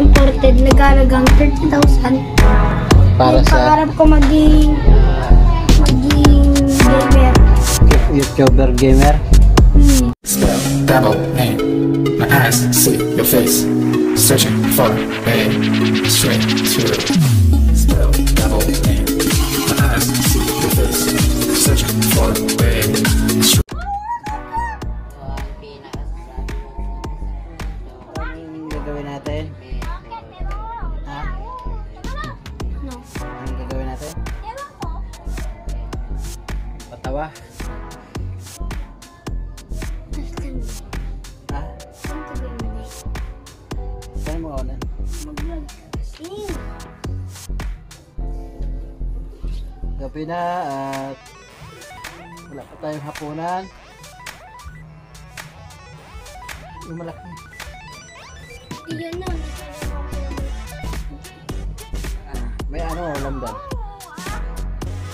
imported, nagkalagang 30,000. Para sa pangarap ko maging, maging gamer. YouTuber gamer. Hmm. Spell, double name. My eyes see your face. Searching for a straight to Patawa? Ha? Saan mo kaunan? Mag-vlog ka. Gabi na at wala pa tayong hapunan. Yung malaki. Iyan na. Ah, may ano ulam doon?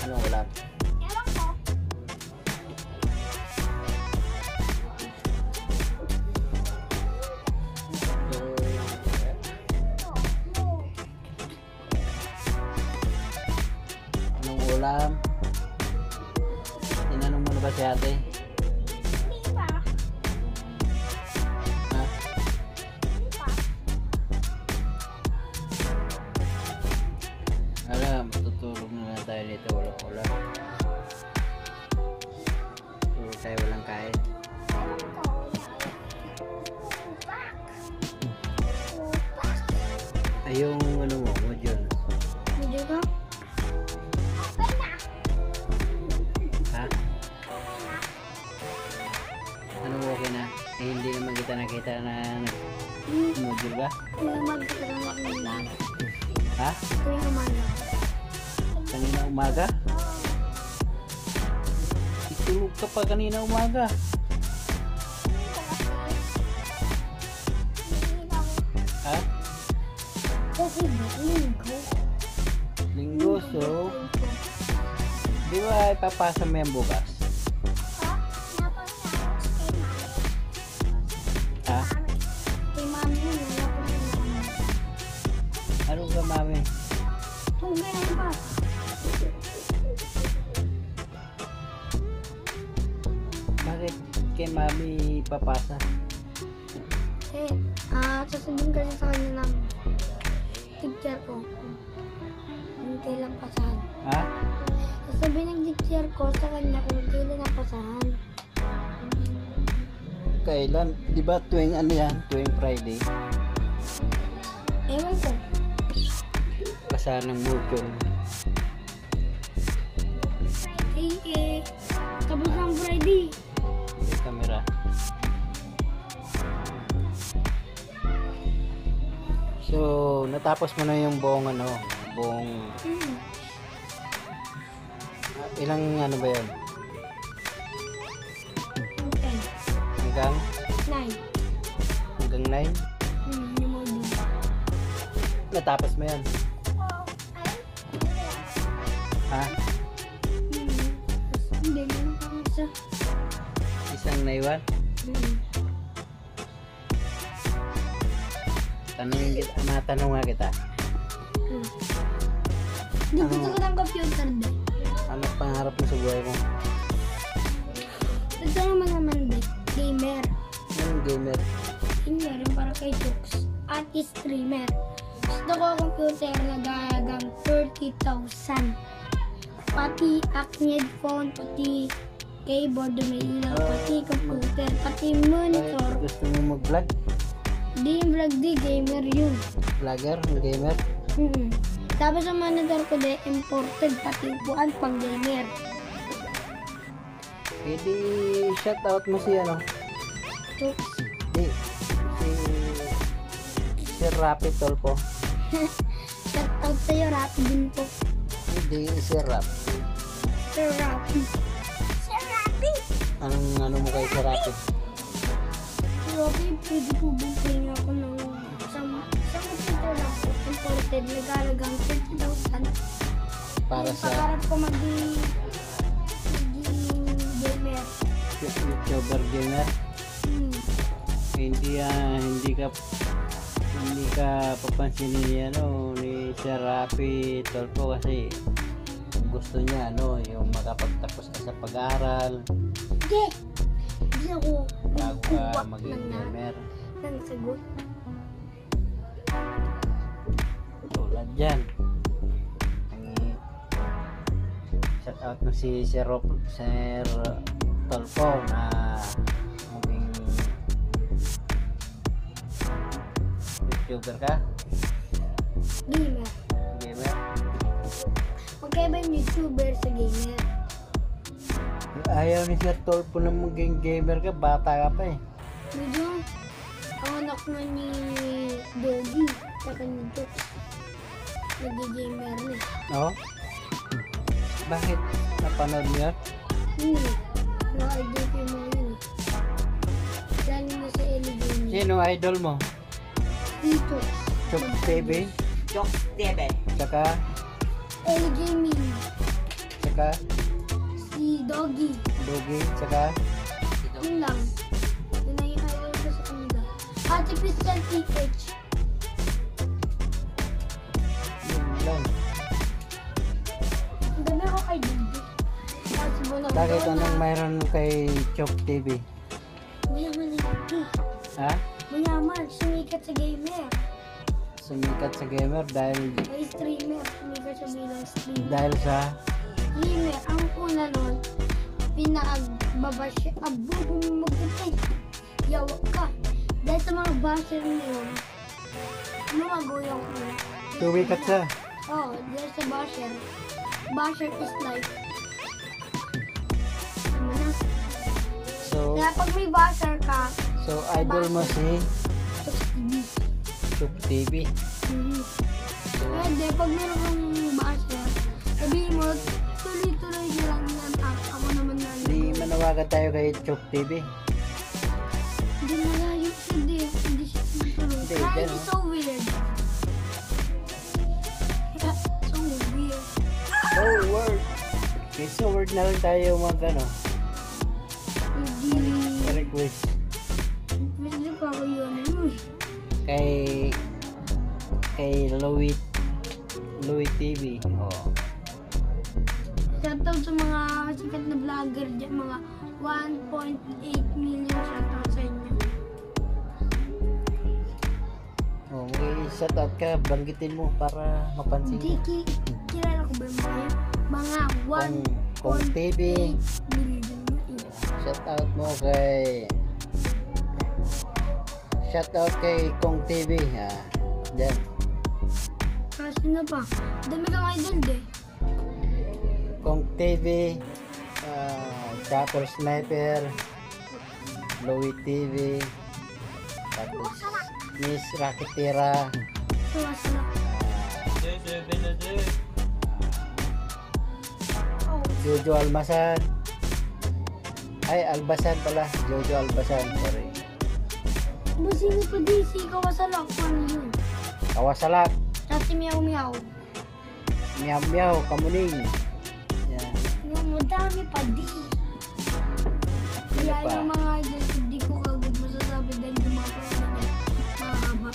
Ano ulam? Ulam? Tinanong mo na ba si ate? Hindi naman kita nakita na nag-module ka? Tuwing ako ng lang. Ha? Tuwing umaga. Kanina umaga? Itulog ka pa kanina umaga. Ha? Kasi linggo. Linggo, so... Di ba ipapasa mo yan bukas? Kay mami papasa? Eh, ah, sasabihin kasi sa kanya ng teacher ko. Hintay lang pasahan. Ha? Sasabihin ng teacher ko sa kanya kung hintay lang ang pasahan. Kailan? Di ba tuwing ano yan? Tuwing Friday? Ewan ko. Pasahan ng module. Eh, eh, tapos ng Friday. Camera. So, natapos mo na yung buong ano, buong ah, ilang ano ba yan? Okay. Hanggang Nine. hanggang 9? Hmm, yung module. Natapos mo yan. Ha? Hmm. Tapos, Hindi, meron pa akong Isang naiwan? Hmm. Tanungin kita, matanong nga kita. Hmm. Hindi Ano? gusto ko ng computer din. Ano pangarap mo sa buhay mo? Gusto naman naman din. Gamer. Anong gamer? Gamer yung para kay Jokes. At streamer. Gusto ko computer na gagang 30,000. Pati acne phone, pati keyboard may ilaw, pati computer, pati monitor. gusto mo mag-vlog? Di vlog di, gamer yun. Vlogger? Gamer? Hmm. Tapos ang monitor ko di, imported, pati upuan pang gamer. Pwede shoutout mo si ano? Jokes. Si, si, si Rapid Tolpo. Shoutout sa'yo, Rappi din po. Hindi, si Rap. Sir Rappi. Anong ano mo kay si Rapid? Rappi, pwede po tingin ako ng isang, computer lang po. Imported, nagalagang 30,000. Para sa Pangarap ko maging, maging gamer. YouTuber gamer? Hmm. Hindi ah, hindi ka hindi ka papansinin ni ano ni Sir Rafi Tolpo kasi gusto niya ano yung makapagtapos ka sa pag-aaral. Hindi! Hindi ako bago ka maging ng, na- gamer. ng sagot. tulad ang shout out mo si Sir, Sir Tolpo na maging YouTuber ka. Gamer Yung YouTuber sa gamer. ayaw ni Sir Tolpo na maging gamer ka bata ka pa eh Medyo, ang anak na ni Doggy, saka ni Jux. Nag-gamer na. Oo? Bakit? Napanood niyo? Hindi. Yung mga yun eh. Lalo na sa Ellie Gaming. Sino idol mo? Dito. Chok TV? Chok TV. Tsaka? Ellie Gaming. Tsaka? Si Doggy. Dugi? Tsaka? Yun lang. Yun na yung idol ko sa kanila. Ate Christian PH. Yun lang. Ang dami ako kay Doggy. Bakit anong mayroon kay Chok TV? Mayaman na Doggy. Ha? Mayaman. Sumikat sa gamer. Sumikat sa gamer dahil May streamer. Sumikat streamer. Dahil sa Gamer. Ang una nun, pinakagbaba siya. Abo, magkatay. Yawak ka. Dahil sa mga basher niyo, ano nga goyang ko? sumikat siya. Oh, dahil sa basher. Basher is life. Na? So, Kaya pag may basher ka, so idol mo si tapos TV. Chok TV. Mhm. Pwede, pag meron kang mo, tuloy-tuloy niya lang yan. Ah, ako naman na. Hindi manawagan tayo kay Chok TV. Hindi malayo siya di. Hindi siya tuloy. Hindi, Kaya hindi so weird. So weird. Oh, word. Okay, so word na lang tayo mag ano, Hindi. request Pwede pa ako yun. Hmm. kay kay Louis Louis TV. Oh. Shoutout sa mga sikat na vlogger dyan. Mga 1.8 million shoutout sa inyo. Oh, may shout out ka, banggitin mo para mapansin. Hindi, ki kilala ko ba yung mga? Mga Kung, kung 1.8 TV, million na eh. shout out mo kay shout out kay Kong TV. Ha. Diyan. Kasi na pa. Dami kang idol de. Kong TV, uh, Chopper Sniper, Louis TV, tapos Miss Rakitira. Oh. Jojo Almasan. Ay, Albasan pala. Jojo Albasan, sorry. Busing pa di si Kawasalak. Ano yun? Kawasalak, si Meow Meow. Miyaw Miyaw, Kamuning. Yan. Madami pa di. Kaya pa? yung mga idol, hindi ko kagad masasabi dahil gumagawa na. Mahaba.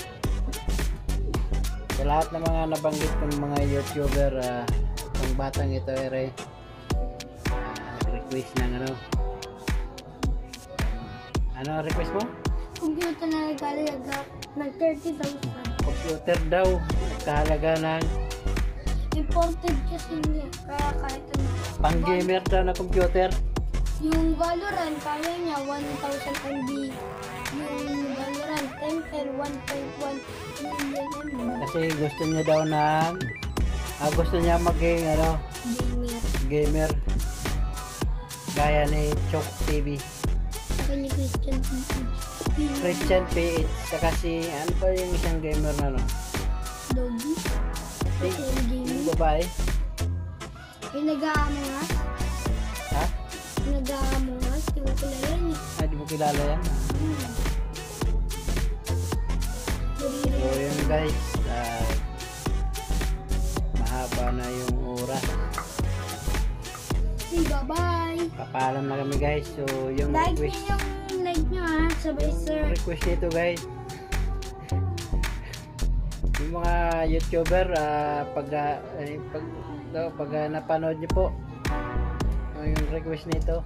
Sa lahat ng mga nabanggit kong mga YouTuber, ah, ang batang ito ay uh, request ng ano. Ano request mo? Computer na nagkalaga ng 30,000. Computer daw. Kahalaga ng Imported kasi niya. Kaya kahit ano. Pang gamer daw na computer. Yung Valorant, kaya niya 1,000 MB. Yung Valorant, Temper, 1.1 million MB. Kasi gusto niya daw ng ah, gusto niya maging ano, Gamer. gamer. Gaya ni Chok TV. Saka ni Christian PH. Christian PH. Saka si, ano pa yung isang gamer na no? Doggy. Yung babae. Yung nag-aamong us. Ha? Yung nag-aamong us. Di ko kilala yun eh. Ah, di mo kilala yan? Hmm. So yun guys, ah, mahaba na yung oras. Say bye-bye. Papaalam na kami guys. So yung Like request, niyo yung like nyo ha. Sabay sir. request nito guys. Yung mga YouTuber, ah, pag, eh, pag, daw, pag ah, napanood niyo po, yung request nito,